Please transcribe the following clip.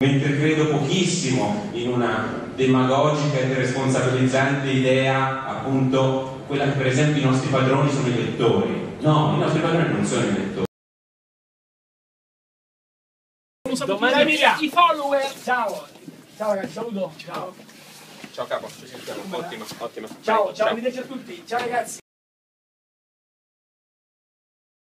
mentre credo pochissimo in una demagogica e responsabilizzante idea, appunto, quella che per esempio i nostri padroni sono i lettori. No, i nostri padroni non sono i lettori. Domani i follower. Ciao. Ciao ragazzi, saluto. Ciao. Ciao capo, ci sentiamo. ottimo, ottimo. Ciao, Vai, ciao, arrivederci a tutti. Ciao ragazzi.